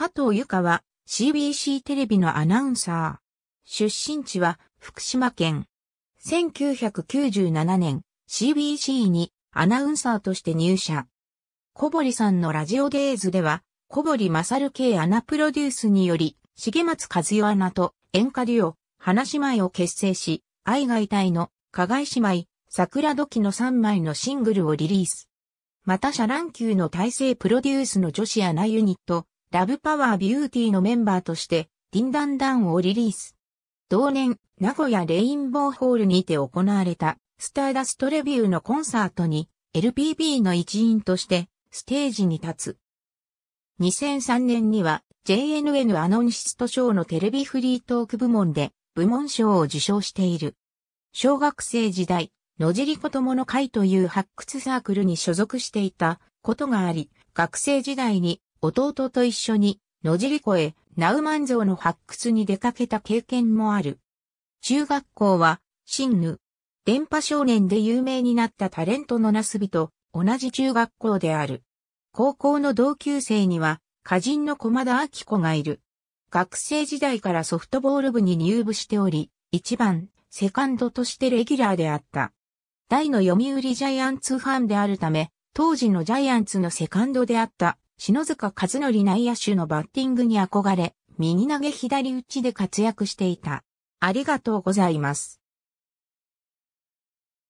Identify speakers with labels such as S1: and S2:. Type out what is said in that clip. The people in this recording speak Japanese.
S1: 加藤由香は CBC テレビのアナウンサー。出身地は福島県。1997年 CBC にアナウンサーとして入社。小堀さんのラジオデイズでは小堀正系アナプロデュースにより重松和代アナと演歌デュオ、花姉妹を結成し、愛が痛いの、加害姉妹、桜時の3枚のシングルをリリース。またシャ乱Qのたいせいプロデュースの女子アナユニット、ラブパワービューティーのメンバーとして、ディンダンダンをリリース。同年、名古屋レインボーホールにて行われた、スターダストレビューのコンサートに、LPB の一員として、ステージに立つ。2003年には、JNN アノンシスト賞のテレビフリートーク部門で部門賞を受賞している。小学生時代、野尻子供の会という発掘サークルに所属していたことがあり、学生時代に弟と一緒に野尻湖へナウマンゾウの発掘に出かけた経験もある。中学校は、新ヌ。電波少年で有名になったタレントのナスビと同じ中学校である。高校の同級生には歌人の駒田明子がいる。学生時代からソフトボール部に入部しており、一番、セカンドとしてレギュラーであった。大の読売ジャイアンツファンであるため、当時のジャイアンツのセカンドであった篠塚和則内野手のバッティングに憧れ、右投げ左打ちで活躍していた。ありがとうございます。